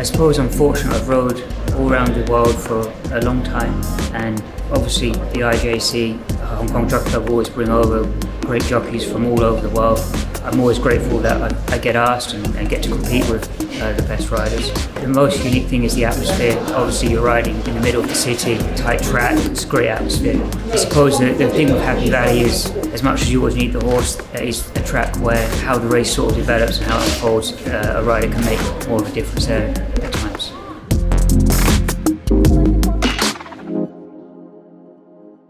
I suppose I'm fortunate I've rode all around the world for a long time and obviously the IJC, uh, Hong Kong Jockey Club always bring over great jockeys from all over the world. I'm always grateful that I, I get asked and, and, get to compete with uh, the best riders. The most unique thing is the atmosphere. Obviously you're riding in the middle of the city, tight track, it's a great atmosphere. I suppose the, the thing with Happy Valley is as much as you always need the horse, is a track where how the race sort of develops and how it unfolds, uh, a rider can make more of a difference there.